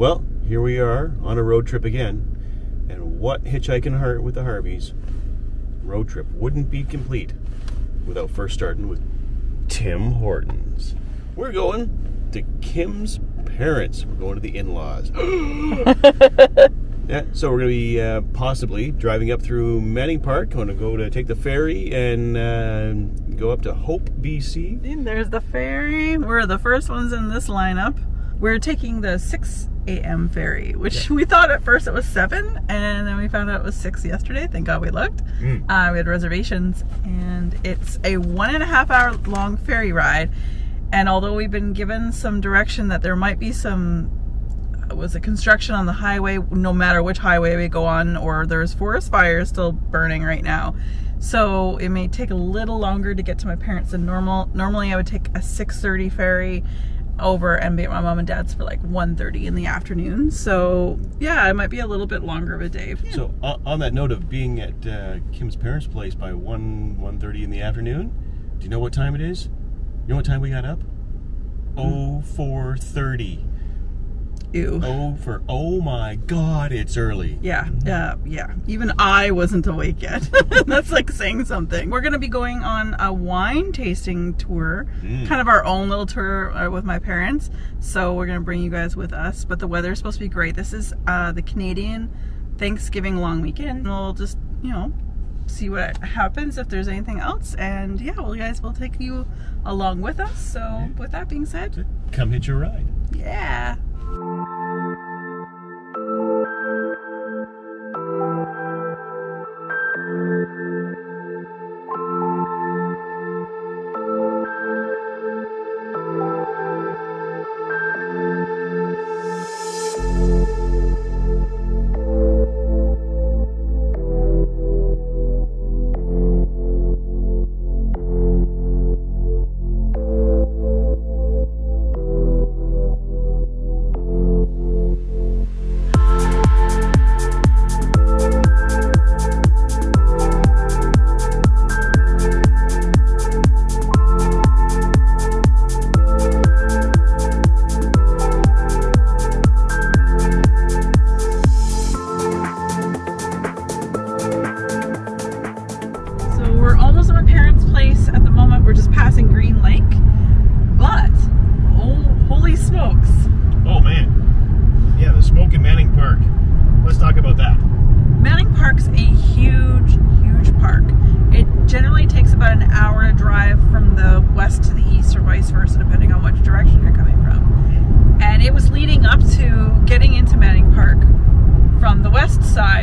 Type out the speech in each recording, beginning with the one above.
Well, here we are on a road trip again. And what Hitchhiking Heart with the Harveys road trip wouldn't be complete without first starting with Tim Hortons. We're going to Kim's parents. We're going to the in laws. yeah, so we're going to be uh, possibly driving up through Manning Park. Going to go to take the ferry and uh, go up to Hope, BC. There's the ferry. We're the first ones in this lineup. We're taking the 6 a.m. ferry, which Yeah. we thought at first it was 7, and then we found out it was 6 yesterday. Thank God we looked. Mm. Uh, we had reservations, and it's a one and a half hour long ferry ride. And although we've been given some direction that there might be some uh, was it construction on the highway no matter which highway we go on or there's forest fires still burning right now so it may take a little longer to get to my parents than normal normally i would take a 6.30 ferry over and be at my mom and dad's for like 1.30 in the afternoon so yeah it might be a little bit longer of a day So on, that note of being at uh, Kim's parents' place by 1 1.30 in the afternoon, do you know what time it is? You know what time we got up? Oh, 4.30. ew Oh, for, oh my God, it's early. Yeah, yeah, yeah. Even I wasn't awake yet. That's like saying something. We're going to be going on a wine tasting tour, Mm. kind of our own little tour uh, with my parents. So we're going to bring you guys with us. But the weather is supposed to be great. This is uh, the Canadian Thanksgiving long weekend. We'll just, you know, see what happens if there's anything else. And yeah, well, you guys, we'll take you along with us. So with that being said, Come hitch a ride. yeah.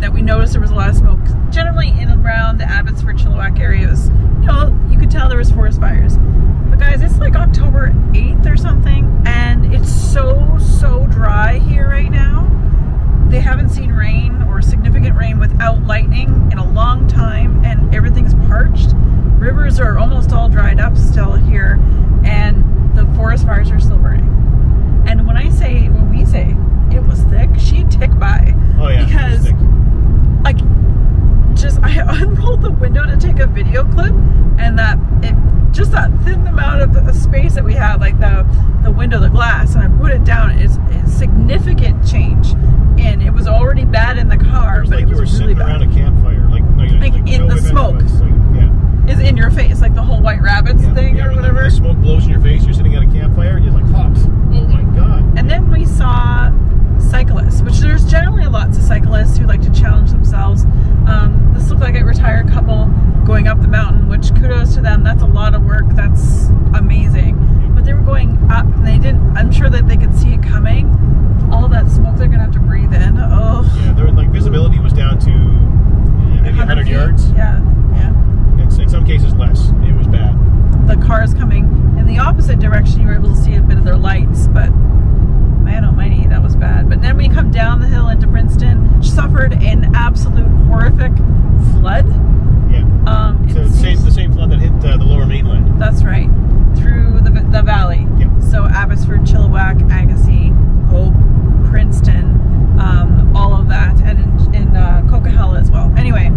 That we noticed there was a lot of smoke. Generally in around the Abbotsford, Chilliwack areas, you know, you could tell there was forest fires. But guys, it's like October 8th or something, and it's so, so dry here right now. They haven't seen rain or significant rain without lightning in a long time, and everything's parched. Rivers are almost all dried up still here, and the forest fires are still burning. And when I say, when we say it was thick, she tick by. Oh, yeah. Because Stick. like just I unrolled the window to take a video clip and that it just that thin amount of the had like the the window the glass and I put it down it's, it's significant change and it was already bad in the car It was but like it you were was really sitting around bad a campfire. Like, like, Like in no the smoke. like, yeah. is in your face like the whole white rabbits yeah. thing yeah, or whatever The smoke blows in your face, you're sitting at a campfire, and you're like, hops. Oh my God. And then we saw cyclists, which there's generally lots of cyclists who like to challenge themselves. Um, this looked like a retired couple going up the mountain, which kudos to them. That's a lot of work. That's amazing. But they were going up, and they didn't. I'm sure that they could see it coming. All that smoke they're gonna have to breathe in. Oh, Yeah, their like visibility was down to yeah, maybe 100 feet. yards. Yeah, yeah. In, in some cases, less. It was bad. The cars coming in the opposite direction, you were able to see a bit of their lights, but man almighty, that was bad. But then we come down the hill into Princeton, suffered an absolute horrific flood. Yeah. Um, it So the same, seems- the same flood that hit uh, the lower mainland. That's right, through the, the valley. Yep. So Abbotsford, Chilliwack, Agassiz, Hope, Princeton, um, all of that, and in, in uh, Coquihalla as well. Anyway,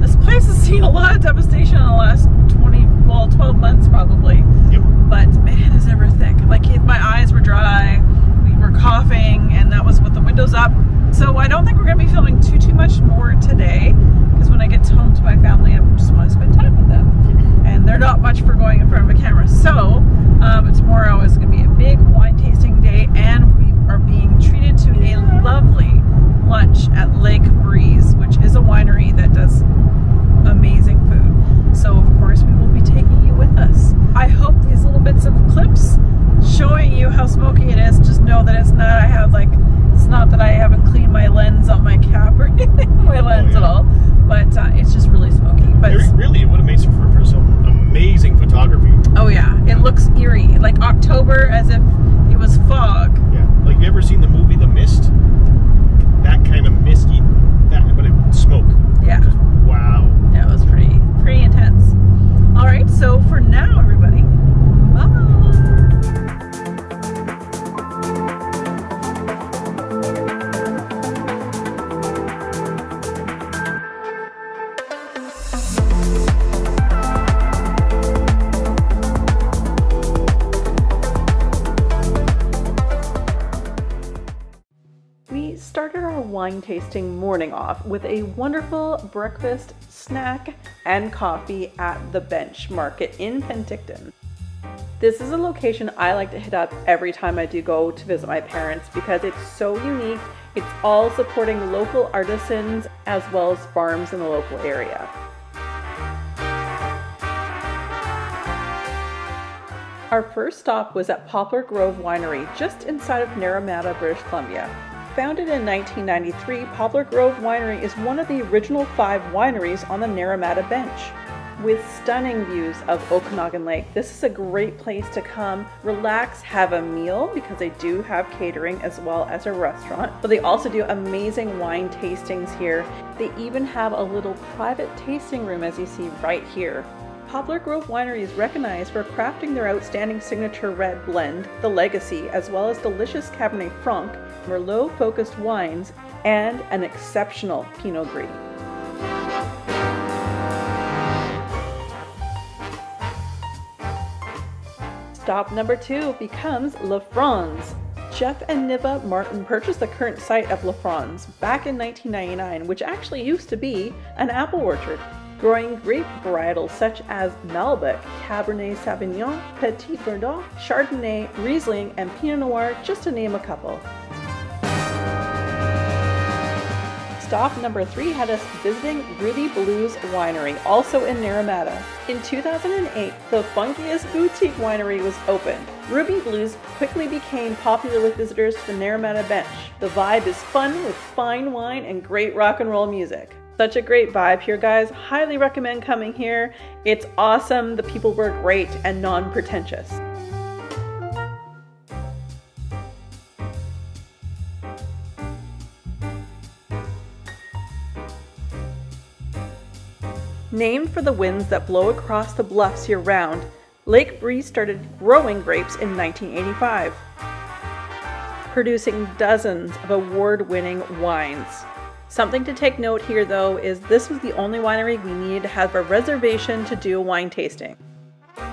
this place has seen a lot of devastation in the last 20, well, 12 months probably. Yep. But man, is ever thick. Like it, my eyes were dry, we were coughing, and that was what So I don't think we're going to be filming too, too much more today because when I get home to my family, I just want to spend time with them. And they're not much for going in front of a camera. So um, tomorrow is going to be a big wine tasting day and we are being treated to a lovely lunch at Lake Breeze, which is a winery that does amazing food. So of course we will be taking you with us. I hope these little bits of clips showing you how smoky it is, just know that it's not, I have like, it's not that I haven't cleaned my lens on my cap or anything, my lens oh, yeah. at all, but uh, it's just really smoky. But really, it would have made for, for some amazing photography. Oh yeah, it looks eerie, like October as if it was fog. Wine tasting morning off with a wonderful breakfast, snack, and coffee at the Bench Market in Penticton. This is a location I like to hit up every time I do go to visit my parents because it's so unique. It's all supporting local artisans as well as farms in the local area. Our first stop was at Poplar Grove Winery just inside of Naramata, British Columbia. Founded in 1993, Poplar Grove Winery is one of the original five wineries on the Naramata Bench. With stunning views of Okanagan Lake, this is a great place to come, relax, have a meal because they do have catering as well as a restaurant. But they also do amazing wine tastings here. They even have a little private tasting room as you see right here. Poplar Grove Winery is recognized for crafting their outstanding signature red blend, the Legacy, as well as delicious Cabernet Franc, Merlot focused wines, and an exceptional Pinot Gris. Stop number two becomes La Frenz. Jeff and Niva Martin purchased the current site of La Frenz back in 1999, which actually used to be an apple orchard growing grape varietals such as Malbec, Cabernet Sauvignon, Petit Verdot, Chardonnay, Riesling, and Pinot Noir, just to name a couple. Stop number three had us visiting Ruby Blues Winery, also in Naramata. In 2008, the funkiest boutique winery was opened. Ruby Blues quickly became popular with visitors to the Naramata Bench. The vibe is fun with fine wine and great rock and roll music. Such a great vibe here, guys. Highly recommend coming here. It's awesome. The people were great and non-pretentious. Named for the winds that blow across the bluffs year round, Lake Breeze started growing grapes in 1985, producing dozens of award-winning wines. Something to take note here though is this was the only winery we needed to have a reservation to do a wine tasting.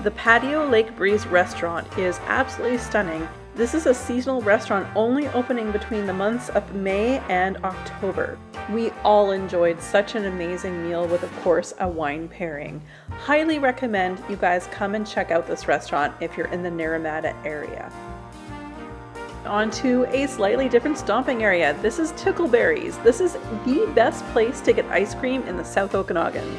The Patio Lake Breeze restaurant is absolutely stunning. This is a seasonal restaurant only opening between the months of May and October. We all enjoyed such an amazing meal with of course a wine pairing. Highly recommend you guys come and check out this restaurant if you're in the Naramata area onto a slightly different stomping area. This is Tickleberries. This is the best place to get ice cream in the South Okanagan.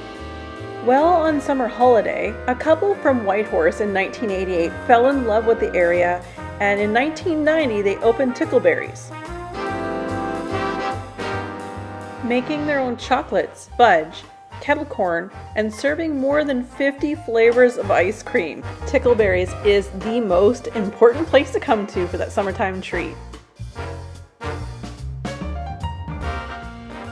Well, on summer holiday, a couple from Whitehorse in 1988 fell in love with the area, and in 1990 they opened Tickleberries. Making their own chocolates, fudge, kettle corn, and serving more than 50 flavors of ice cream. Tickleberries is the most important place to come to for that summertime treat.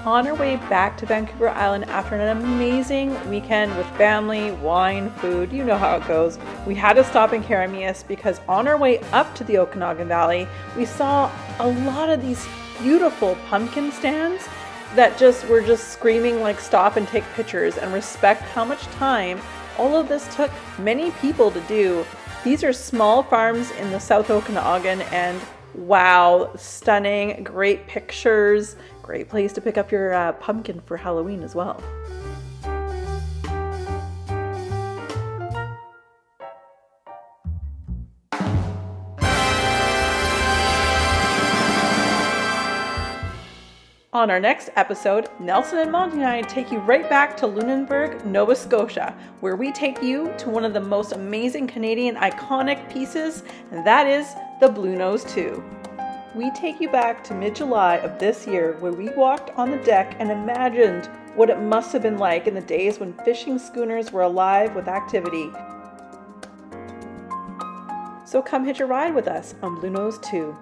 On our way back to Vancouver Island after an amazing weekend with family, wine, food, you know how it goes, we had to stop in Keremeos because on our way up to the Okanagan Valley, we saw a lot of these beautiful pumpkin stands that just were just screaming like stop and take pictures and respect how much time all of this took many people to do. These are small farms in the South Okanagan and wow, stunning, great pictures, great place to pick up your uh, pumpkin for Halloween as well. On our next episode, Nelson and Monty and I take you right back to Lunenburg, Nova Scotia, where we take you to one of the most amazing Canadian iconic pieces, and that is the Bluenose 2. We take you back to mid July of this year, where we walked on the deck and imagined what it must have been like in the days when fishing schooners were alive with activity. So come hitch a ride with us on Bluenose 2.